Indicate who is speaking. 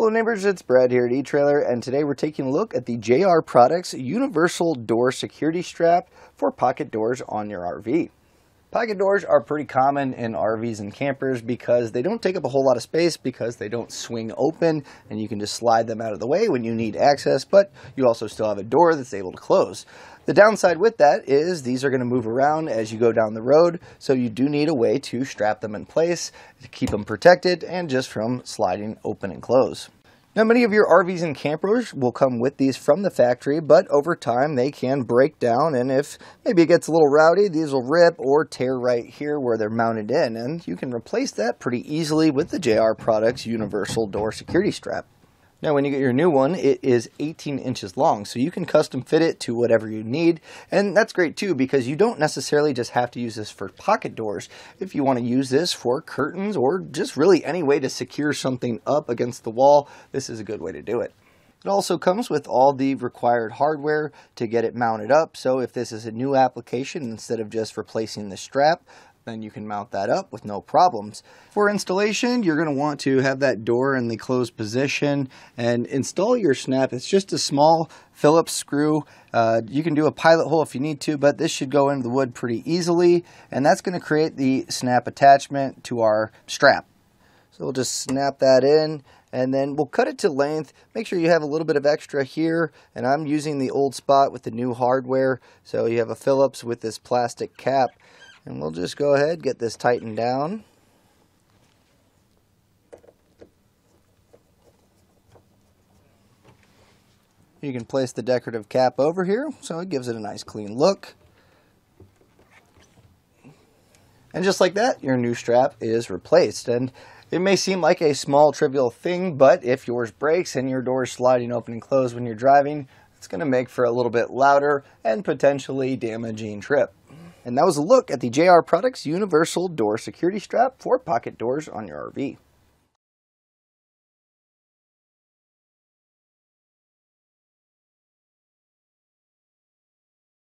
Speaker 1: Hello neighbors, it's Brad here at eTrailer and today we're taking a look at the JR Products Universal Door Security Strap for pocket doors on your RV. Pocket doors are pretty common in RVs and campers because they don't take up a whole lot of space because they don't swing open and you can just slide them out of the way when you need access, but you also still have a door that's able to close. The downside with that is these are going to move around as you go down the road, so you do need a way to strap them in place to keep them protected and just from sliding open and close. Now, many of your RVs and campers will come with these from the factory, but over time they can break down, and if maybe it gets a little rowdy, these will rip or tear right here where they're mounted in, and you can replace that pretty easily with the JR Products Universal Door Security Strap. Now when you get your new one, it is 18 inches long, so you can custom fit it to whatever you need. And that's great too, because you don't necessarily just have to use this for pocket doors. If you want to use this for curtains or just really any way to secure something up against the wall, this is a good way to do it. It also comes with all the required hardware to get it mounted up. So if this is a new application, instead of just replacing the strap, then you can mount that up with no problems. For installation, you're going to want to have that door in the closed position and install your snap. It's just a small Phillips screw. Uh, you can do a pilot hole if you need to, but this should go into the wood pretty easily, and that's going to create the snap attachment to our strap. So we'll just snap that in and then we'll cut it to length. Make sure you have a little bit of extra here, and I'm using the old spot with the new hardware. So you have a Phillips with this plastic cap. And we'll just go ahead, get this tightened down. You can place the decorative cap over here, so it gives it a nice clean look. And just like that, your new strap is replaced. And it may seem like a small, trivial thing, but if yours breaks and your door is sliding open and closed when you're driving, it's going to make for a little bit louder and potentially damaging trip. And that was a look at the JR Products Universal Door Security Strap for pocket doors on your RV.